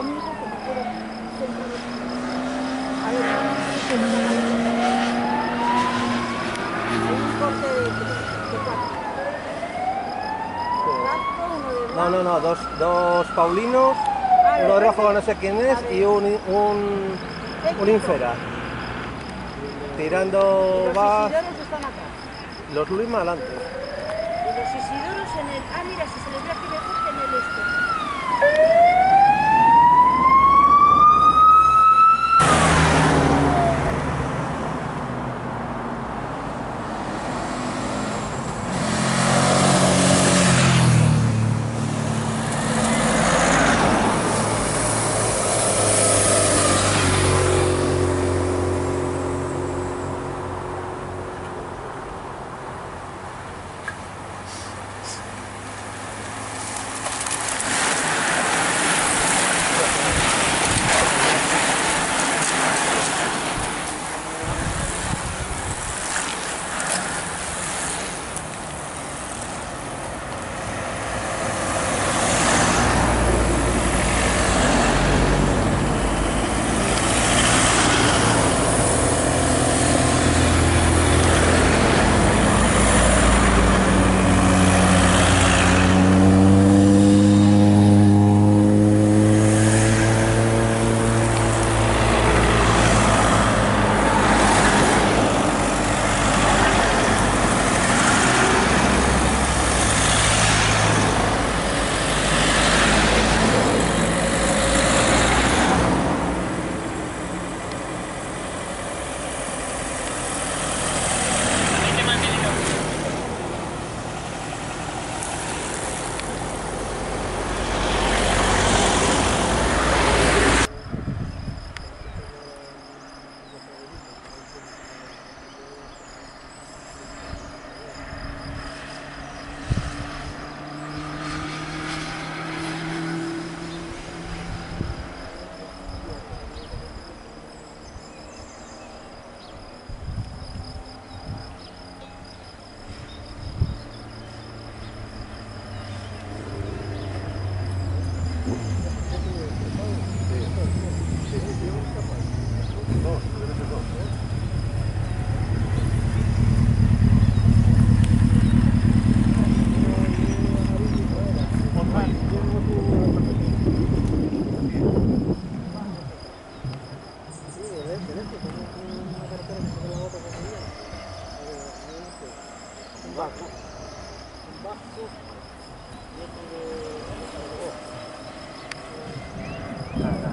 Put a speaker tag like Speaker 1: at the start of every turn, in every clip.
Speaker 1: No, no, no, dos, dos paulinos,
Speaker 2: ah,
Speaker 1: uno
Speaker 2: de Ráfaga
Speaker 1: no sé quién es y un, un, un. Tirando
Speaker 2: los
Speaker 1: va...
Speaker 2: Los Isidoros están.
Speaker 1: Los Luis adelante.
Speaker 2: Los Isidoros en el... Ah, mira, si se les ve aquí mejor que en el este.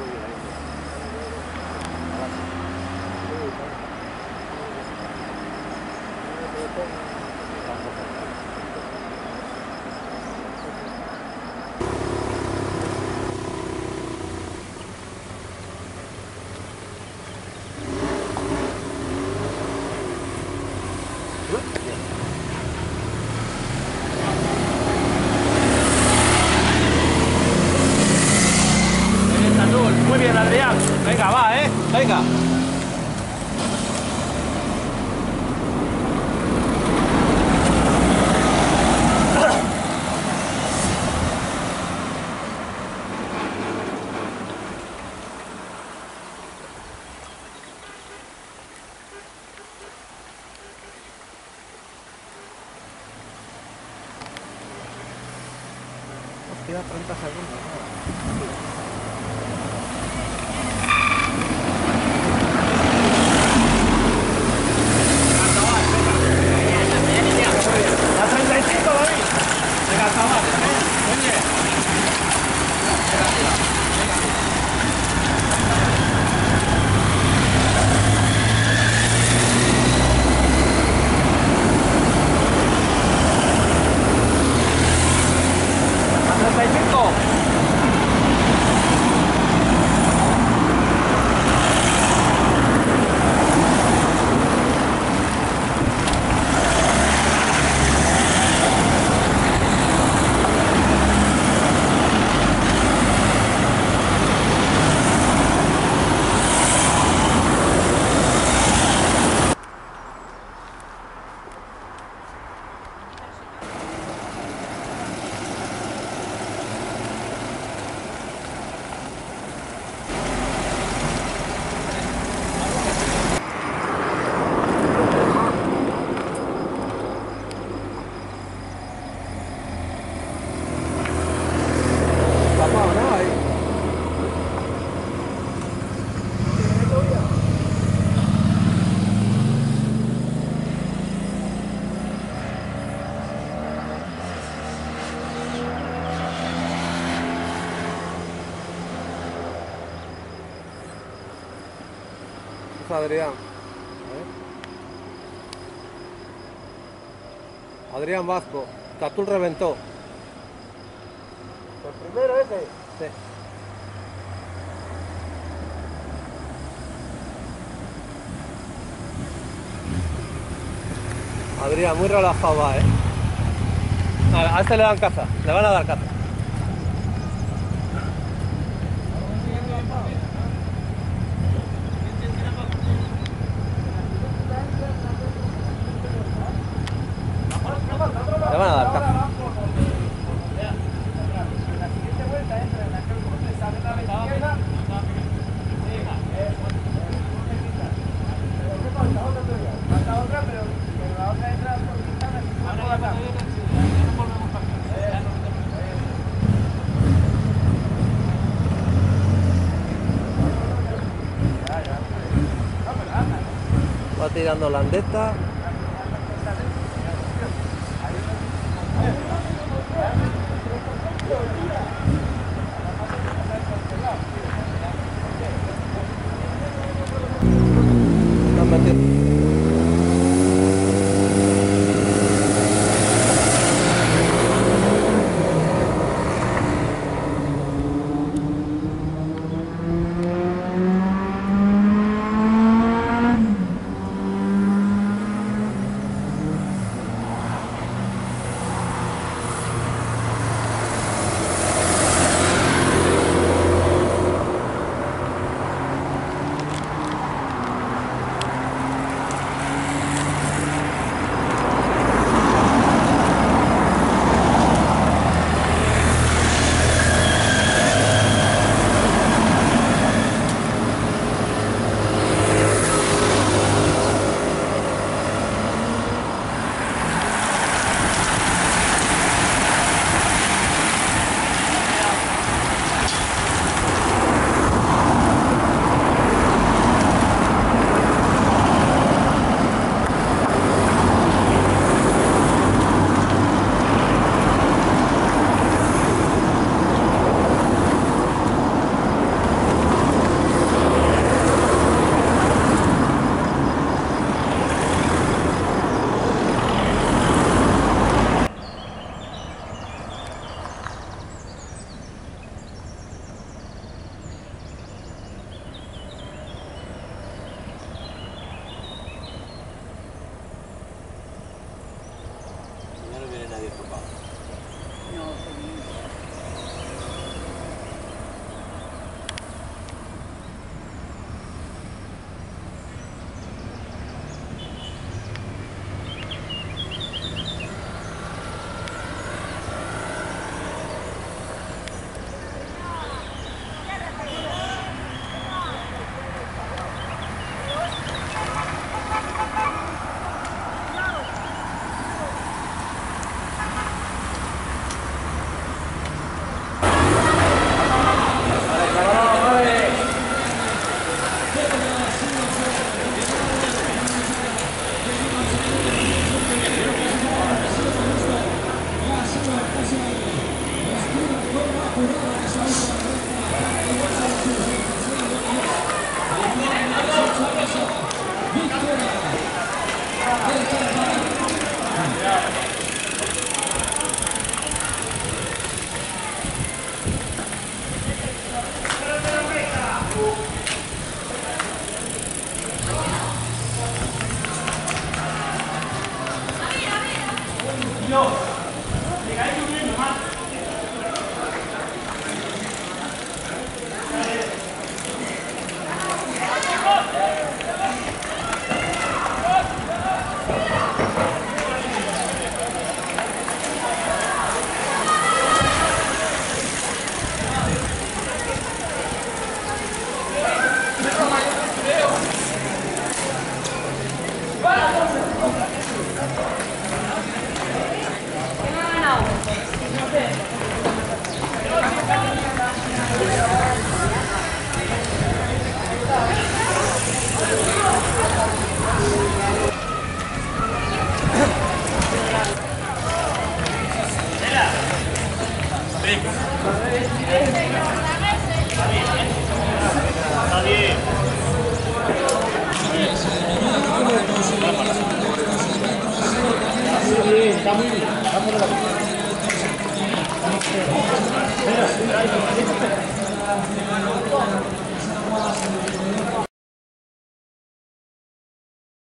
Speaker 1: really queda 30 segundos. Adrián. Ver. Adrián Vasco. Catul reventó.
Speaker 3: El primero ese.
Speaker 1: Sí. Adrián, muy relajado va, ¿eh? A, a este le dan caza, le van a dar caza. Tirando la
Speaker 3: Gracias.